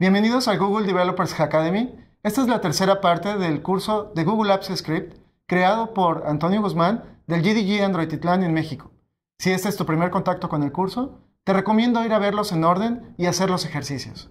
Bienvenidos al Google Developers Academy. Esta es la tercera parte del curso de Google Apps Script creado por Antonio Guzmán del GDG Android Titlán en México. Si este es tu primer contacto con el curso, te recomiendo ir a verlos en orden y hacer los ejercicios.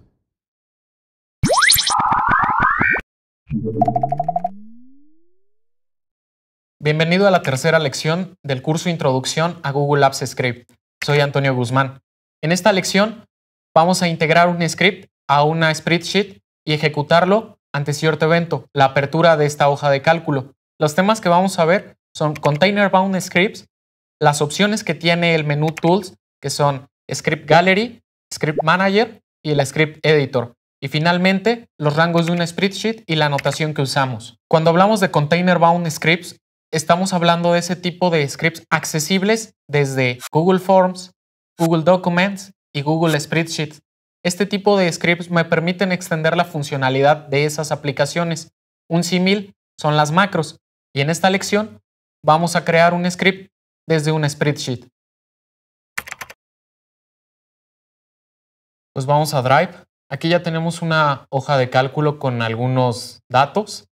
Bienvenido a la tercera lección del curso Introducción a Google Apps Script. Soy Antonio Guzmán. En esta lección vamos a integrar un script a una spreadsheet y ejecutarlo ante cierto evento, la apertura de esta hoja de cálculo. Los temas que vamos a ver son Container Bound Scripts, las opciones que tiene el menú Tools, que son Script Gallery, Script Manager y el Script Editor. Y finalmente, los rangos de una spreadsheet y la notación que usamos. Cuando hablamos de Container Bound Scripts, estamos hablando de ese tipo de scripts accesibles desde Google Forms, Google Documents y Google Spreadsheet. Este tipo de scripts me permiten extender la funcionalidad de esas aplicaciones. Un símil son las macros y en esta lección vamos a crear un script desde un spreadsheet. Pues vamos a Drive. Aquí ya tenemos una hoja de cálculo con algunos datos.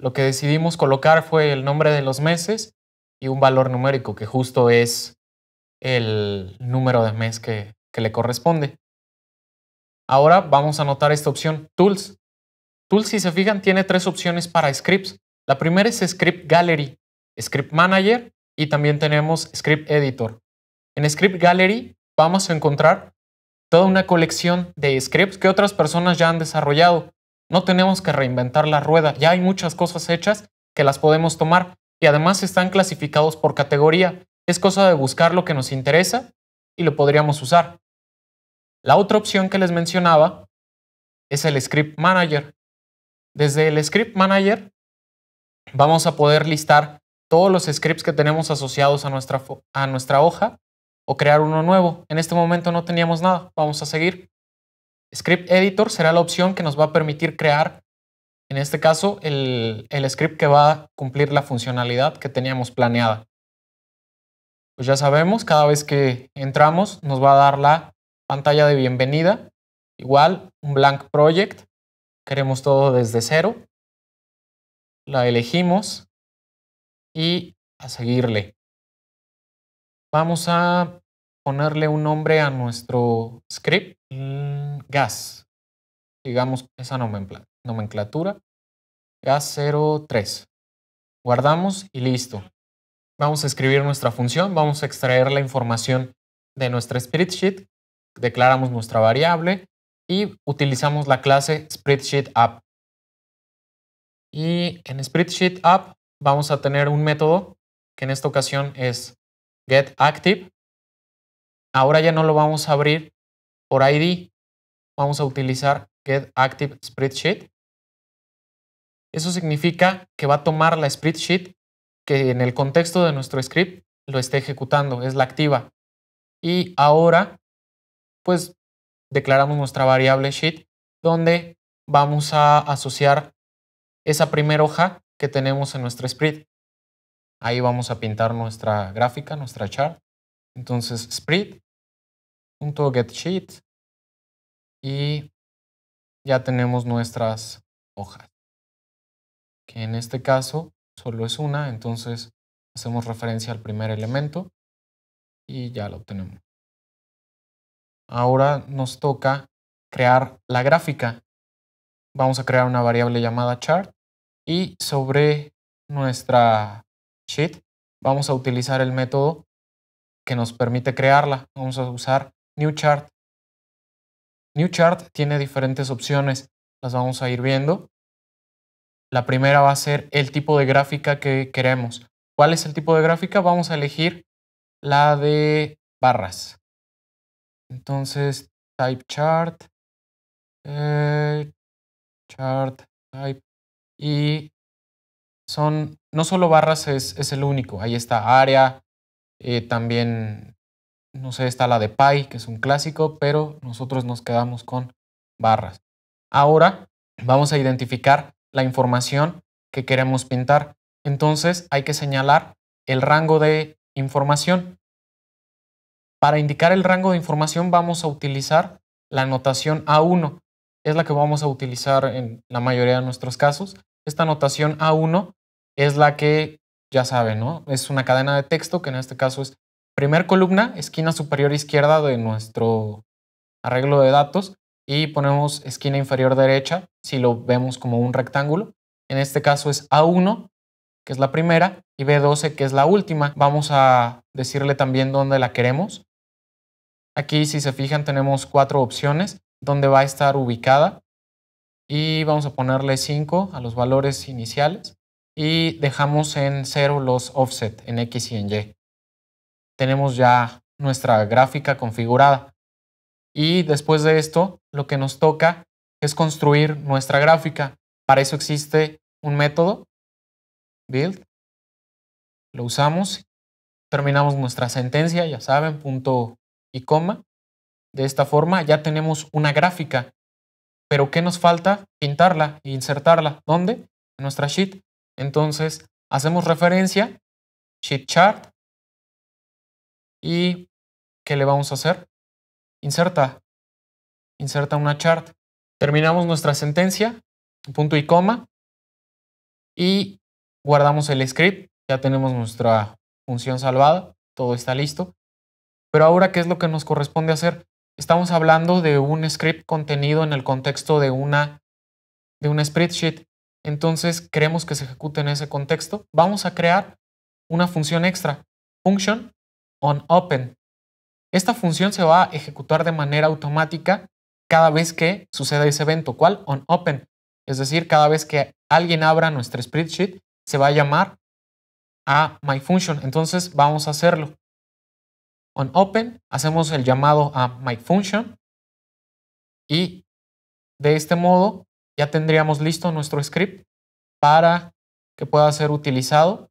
Lo que decidimos colocar fue el nombre de los meses y un valor numérico que justo es el número de mes que, que le corresponde. Ahora vamos a anotar esta opción Tools. Tools, si se fijan, tiene tres opciones para scripts. La primera es Script Gallery, Script Manager y también tenemos Script Editor. En Script Gallery vamos a encontrar toda una colección de scripts que otras personas ya han desarrollado. No tenemos que reinventar la rueda, ya hay muchas cosas hechas que las podemos tomar y además están clasificados por categoría. Es cosa de buscar lo que nos interesa y lo podríamos usar. La otra opción que les mencionaba es el Script Manager. Desde el Script Manager vamos a poder listar todos los scripts que tenemos asociados a nuestra, a nuestra hoja o crear uno nuevo. En este momento no teníamos nada. Vamos a seguir. Script Editor será la opción que nos va a permitir crear, en este caso, el, el script que va a cumplir la funcionalidad que teníamos planeada. Pues ya sabemos, cada vez que entramos nos va a dar la pantalla de bienvenida. Igual, un blank project. Queremos todo desde cero. La elegimos y a seguirle. Vamos a ponerle un nombre a nuestro script. Mm, gas. Digamos esa nomenclatura. Gas 03. Guardamos y listo. Vamos a escribir nuestra función. Vamos a extraer la información de nuestra spreadsheet. Declaramos nuestra variable y utilizamos la clase SpreadsheetApp. Y en SpreadsheetApp vamos a tener un método que en esta ocasión es getActive. Ahora ya no lo vamos a abrir por ID, vamos a utilizar getActiveSpreadsheet. Eso significa que va a tomar la spreadsheet que en el contexto de nuestro script lo esté ejecutando, es la activa. Y ahora, pues, declaramos nuestra variable sheet, donde vamos a asociar esa primera hoja que tenemos en nuestro spread. Ahí vamos a pintar nuestra gráfica, nuestra chart. Entonces, spread.getSheet y ya tenemos nuestras hojas. Que en este caso solo es una, entonces hacemos referencia al primer elemento y ya lo obtenemos. Ahora nos toca crear la gráfica. Vamos a crear una variable llamada chart y sobre nuestra sheet, vamos a utilizar el método que nos permite crearla. Vamos a usar new chart. New chart tiene diferentes opciones, las vamos a ir viendo. La primera va a ser el tipo de gráfica que queremos. ¿Cuál es el tipo de gráfica? Vamos a elegir la de barras. Entonces, type chart, eh, chart, type, y son, no solo barras es, es el único, ahí está área, eh, también, no sé, está la de Pi, que es un clásico, pero nosotros nos quedamos con barras. Ahora vamos a identificar la información que queremos pintar. Entonces hay que señalar el rango de información. Para indicar el rango de información vamos a utilizar la notación A1. es la que vamos a utilizar en la mayoría de nuestros casos. Esta notación A1 es la que ya saben, ¿no? Es una cadena de texto que en este caso es primer columna, esquina superior izquierda de nuestro arreglo de datos y ponemos esquina inferior derecha si lo vemos como un rectángulo. En este caso es A1, que es la primera, y B12, que es la última. Vamos a decirle también dónde la queremos. Aquí, si se fijan, tenemos cuatro opciones donde va a estar ubicada y vamos a ponerle 5 a los valores iniciales y dejamos en 0 los offset en X y en Y. Tenemos ya nuestra gráfica configurada. Y después de esto, lo que nos toca es construir nuestra gráfica. Para eso existe un método, build. Lo usamos, terminamos nuestra sentencia, ya saben, punto y coma. De esta forma ya tenemos una gráfica. Pero ¿qué nos falta? Pintarla e insertarla. ¿Dónde? En nuestra sheet. Entonces, hacemos referencia, sheet chart, y ¿qué le vamos a hacer? Inserta. Inserta una chart. Terminamos nuestra sentencia, punto y coma, y guardamos el script. Ya tenemos nuestra función salvada, todo está listo. Pero ahora, ¿qué es lo que nos corresponde hacer? Estamos hablando de un script contenido en el contexto de una, de una spreadsheet. Entonces, queremos que se ejecute en ese contexto. Vamos a crear una función extra, function on open. Esta función se va a ejecutar de manera automática cada vez que suceda ese evento. ¿Cuál? On open. Es decir, cada vez que alguien abra nuestra spreadsheet, se va a llamar a myFunction. Entonces vamos a hacerlo. On open, hacemos el llamado a myFunction y de este modo ya tendríamos listo nuestro script para que pueda ser utilizado.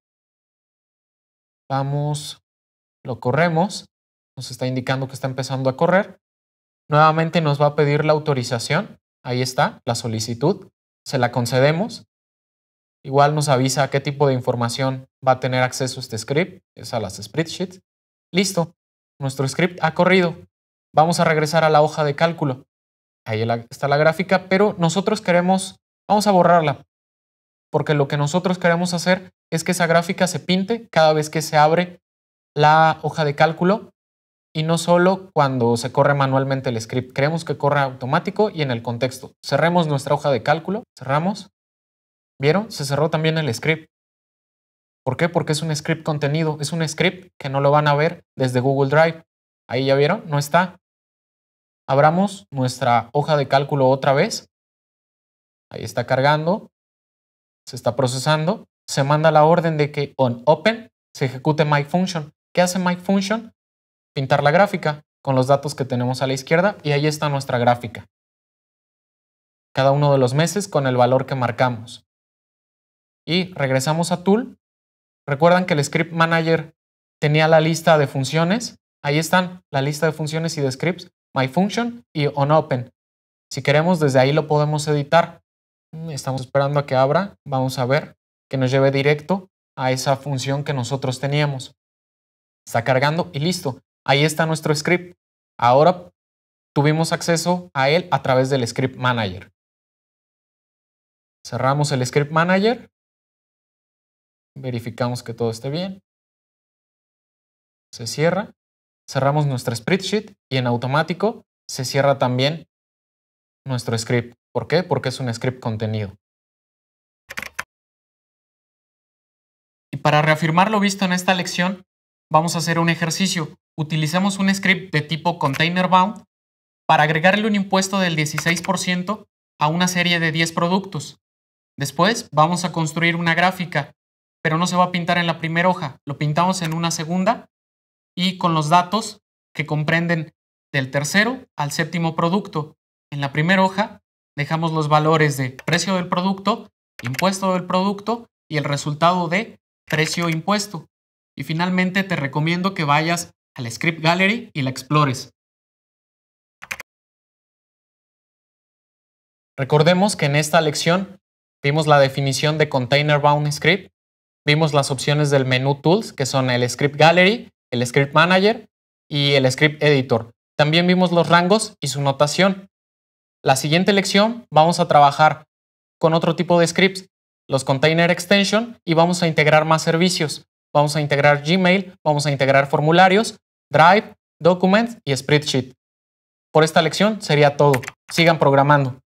Vamos lo corremos, nos está indicando que está empezando a correr. Nuevamente nos va a pedir la autorización, ahí está, la solicitud, se la concedemos. Igual nos avisa qué tipo de información va a tener acceso este script, es a las spreadsheets. Listo, nuestro script ha corrido. Vamos a regresar a la hoja de cálculo. Ahí está la gráfica, pero nosotros queremos, vamos a borrarla, porque lo que nosotros queremos hacer es que esa gráfica se pinte cada vez que se abre la hoja de cálculo y no solo cuando se corre manualmente el script. Queremos que corra automático y en el contexto. Cerremos nuestra hoja de cálculo, cerramos. ¿Vieron? Se cerró también el script. ¿Por qué? Porque es un script contenido, es un script que no lo van a ver desde Google Drive. Ahí ya vieron, no está. Abramos nuestra hoja de cálculo otra vez. Ahí está cargando, se está procesando. Se manda la orden de que on open se ejecute myFunction. ¿Qué hace MyFunction? Pintar la gráfica con los datos que tenemos a la izquierda y ahí está nuestra gráfica. Cada uno de los meses con el valor que marcamos. Y regresamos a Tool. Recuerdan que el Script Manager tenía la lista de funciones. Ahí están la lista de funciones y de scripts, MyFunction y OnOpen. Si queremos, desde ahí lo podemos editar. Estamos esperando a que abra. Vamos a ver que nos lleve directo a esa función que nosotros teníamos. Está cargando y listo. Ahí está nuestro script. Ahora tuvimos acceso a él a través del Script Manager. Cerramos el Script Manager. Verificamos que todo esté bien. Se cierra. Cerramos nuestra spreadsheet y en automático se cierra también nuestro script. ¿Por qué? Porque es un script contenido. Y para reafirmar lo visto en esta lección, vamos a hacer un ejercicio. Utilizamos un script de tipo container bound para agregarle un impuesto del 16% a una serie de 10 productos. Después vamos a construir una gráfica, pero no se va a pintar en la primera hoja, lo pintamos en una segunda y con los datos que comprenden del tercero al séptimo producto. En la primera hoja dejamos los valores de precio del producto, impuesto del producto y el resultado de precio impuesto. Y finalmente te recomiendo que vayas al Script Gallery y la explores. Recordemos que en esta lección vimos la definición de Container Bound Script, vimos las opciones del menú Tools, que son el Script Gallery, el Script Manager y el Script Editor. También vimos los rangos y su notación. La siguiente lección vamos a trabajar con otro tipo de scripts, los container extension, y vamos a integrar más servicios. Vamos a integrar Gmail, vamos a integrar formularios, Drive, Documents y Spreadsheet. Por esta lección sería todo. Sigan programando.